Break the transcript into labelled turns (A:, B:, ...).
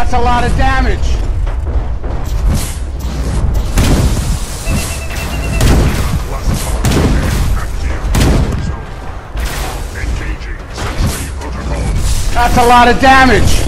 A: That's a lot of damage. That's a lot of damage.